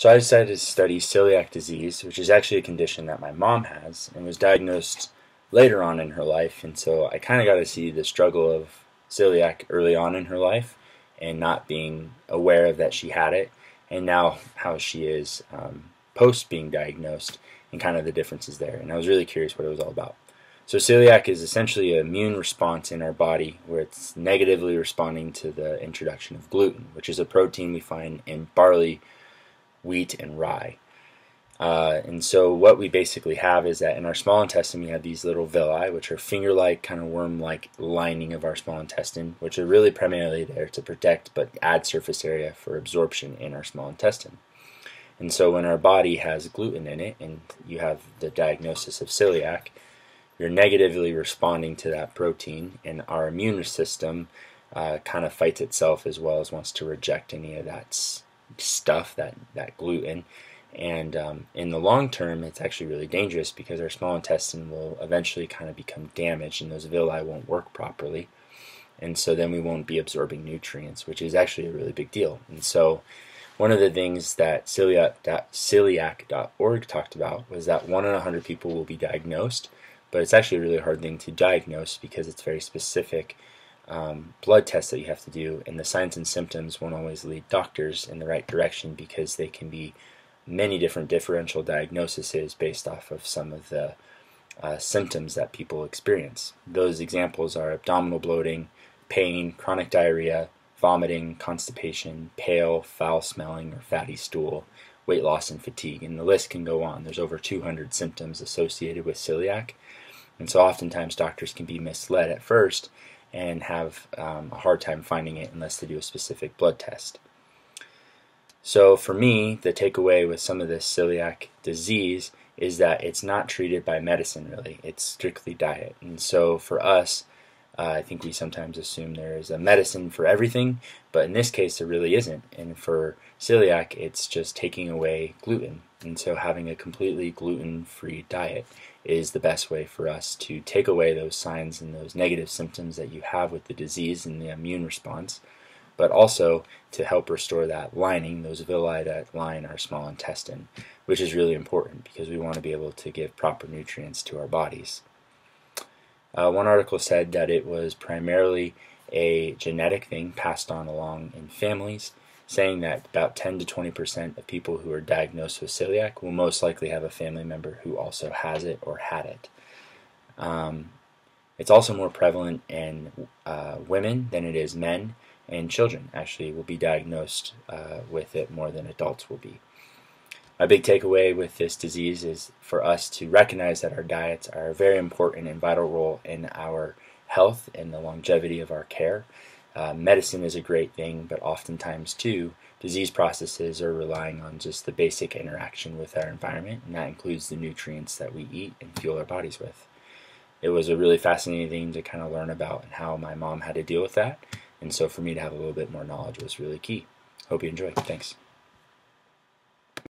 So I decided to study celiac disease, which is actually a condition that my mom has and was diagnosed later on in her life. And so I kind of got to see the struggle of celiac early on in her life and not being aware of that she had it, and now how she is um, post being diagnosed and kind of the differences there. And I was really curious what it was all about. So celiac is essentially an immune response in our body where it's negatively responding to the introduction of gluten, which is a protein we find in barley wheat, and rye. Uh, and so what we basically have is that in our small intestine we have these little villi, which are finger-like, kind of worm-like lining of our small intestine, which are really primarily there to protect but add surface area for absorption in our small intestine. And so when our body has gluten in it, and you have the diagnosis of celiac, you're negatively responding to that protein, and our immune system uh, kind of fights itself as well as wants to reject any of that stuff, that, that gluten. And um, in the long term, it's actually really dangerous because our small intestine will eventually kind of become damaged and those villi won't work properly. And so then we won't be absorbing nutrients, which is actually a really big deal. And so one of the things that celiac, celiac.org talked about was that one in a hundred people will be diagnosed, but it's actually a really hard thing to diagnose because it's very specific um, blood tests that you have to do, and the signs and symptoms won't always lead doctors in the right direction because they can be many different differential diagnoses based off of some of the uh, symptoms that people experience. Those examples are abdominal bloating, pain, chronic diarrhea, vomiting, constipation, pale, foul smelling, or fatty stool, weight loss, and fatigue. And the list can go on. There's over 200 symptoms associated with celiac. And so oftentimes doctors can be misled at first and have um, a hard time finding it unless they do a specific blood test. So for me, the takeaway with some of this celiac disease is that it's not treated by medicine really, it's strictly diet. And so for us, uh, I think we sometimes assume there is a medicine for everything, but in this case there really isn't. And for celiac, it's just taking away gluten. And so having a completely gluten-free diet is the best way for us to take away those signs and those negative symptoms that you have with the disease and the immune response, but also to help restore that lining, those villi that line our small intestine, which is really important because we want to be able to give proper nutrients to our bodies. Uh, one article said that it was primarily a genetic thing passed on along in families saying that about 10 to 20 percent of people who are diagnosed with celiac will most likely have a family member who also has it or had it. Um, it's also more prevalent in uh, women than it is men, and children actually will be diagnosed uh, with it more than adults will be. My big takeaway with this disease is for us to recognize that our diets are a very important and vital role in our health and the longevity of our care. Uh, medicine is a great thing, but oftentimes too, disease processes are relying on just the basic interaction with our environment, and that includes the nutrients that we eat and fuel our bodies with. It was a really fascinating thing to kind of learn about and how my mom had to deal with that, and so for me to have a little bit more knowledge was really key. Hope you enjoy. Thanks.